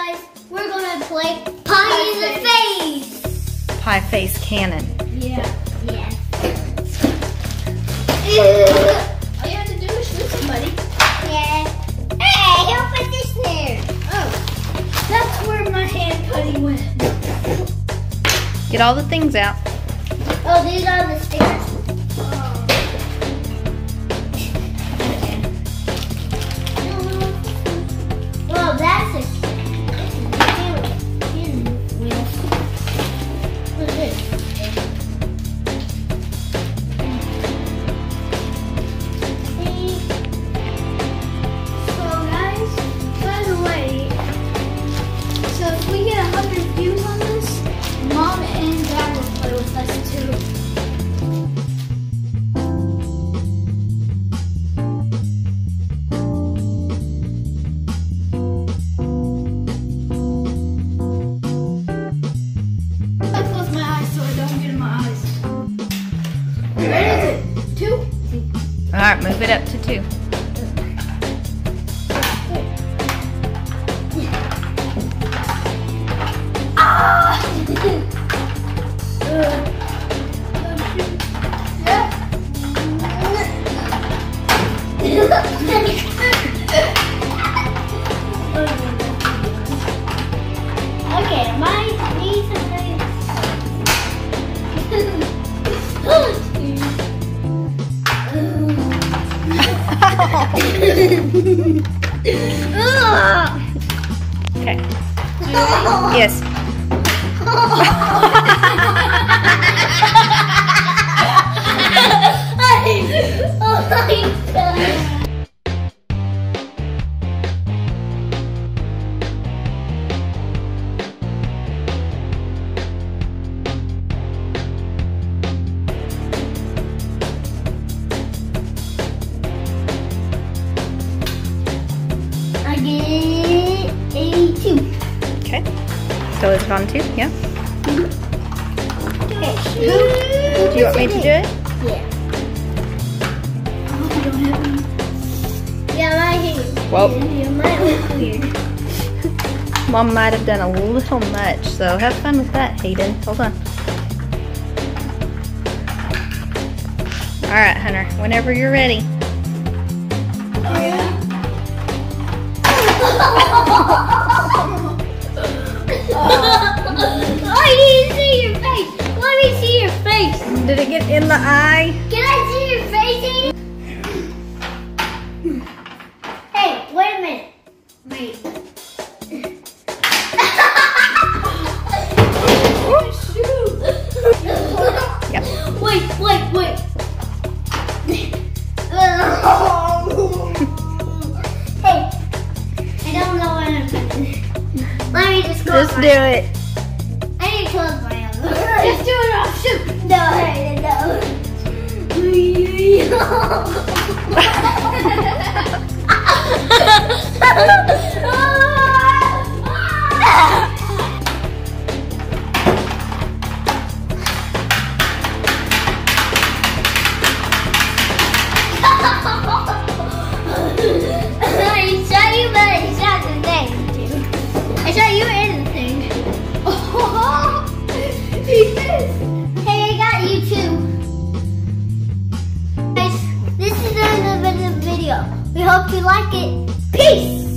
guys, we're gonna play Pie in the Face. Pie face cannon. Yeah. Yeah. All you have to do is shoot somebody. yeah. Hey, help with this there. Oh, that's where my hand putty went. Get all the things out. Oh, these are the stickers. Move it up to two. Okay. Yes. oh my god. So is it on two? Yeah. Okay. Do you want me to do it? Yeah. You don't have any. Yeah, my here. Well, Yeah, mine was weird. mom might have done a little much, so have fun with that, Hayden. Hold on. All right, Hunter. Whenever you're ready. Oh, yeah? eye? Can I see your face, Aiden? Hey, wait a minute. Wait. Yep. Wait, wait, wait. hey, I don't know what I'm doing. Let me just close Just do it. I need to close my eyes. Just do it off shoot. No, no. Ha ha ha ha! hope you like it. Peace!